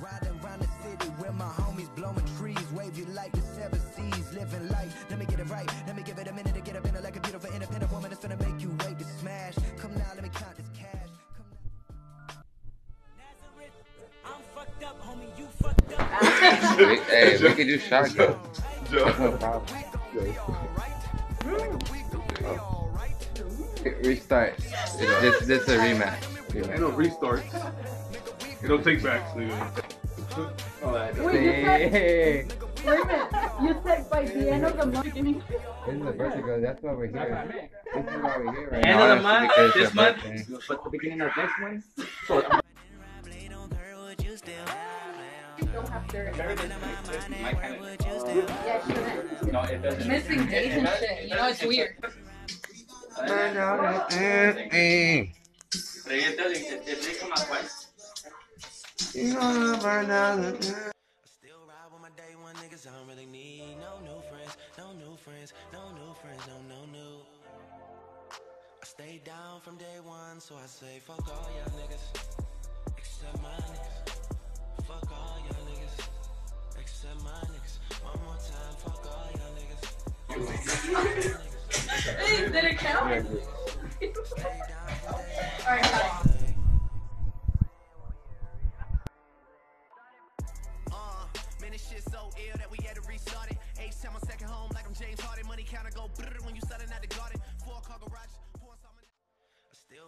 Riding around the city with my homies blowing trees, wavy like the seven seas, living life. Let me get it right. Let me give it a minute to get up in it like a beautiful independent woman that's gonna make you wait to smash. Come now, let me count this cash. Come I'm fucked up, homie. You fucked up. We, hey, we can do shotgun. That's no problem. Restart. This this is a rematch. Rematch. no restarts. Ain't no take backs, nigga. Wait, you said, wait a minute. You said by the end of the month. this is the vertigo. That's why we're here. This is why we're here right End now. of the month, Because this month, birthday. but the beginning of next one. You don't have to. My kind of. Yeah, shouldn't. No, it doesn't. Missing days and shit. You know, it's weird. Burn out. But it doesn't. It, it come out twice. You. I don't really need no new friends, no new friends, no new friends, no no new. I down from day one, so I say fuck all y'all niggas, except my niggas. Fuck all y'all niggas, except my niggas. One more time, fuck all y'all niggas. Did it count? James Harden. Money counter go brrr when you starting at the garden.